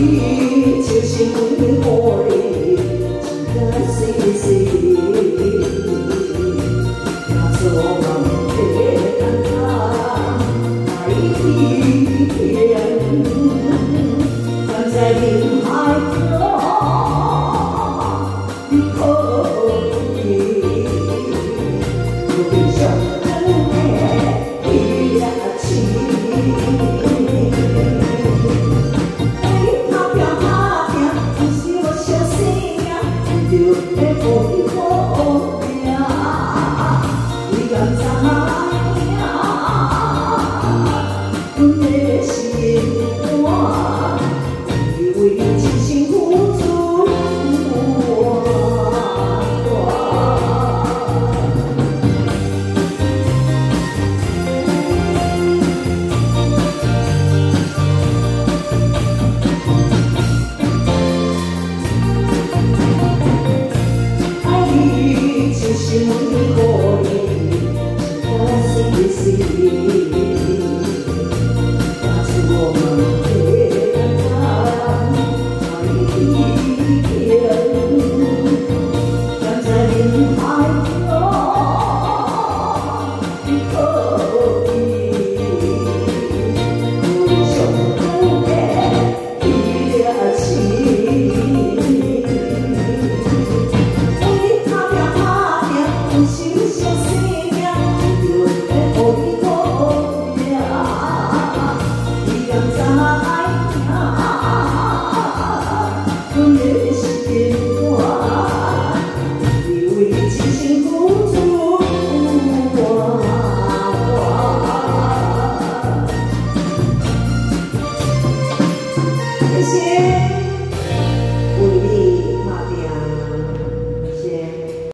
就是。为你甘知影阮的心肝为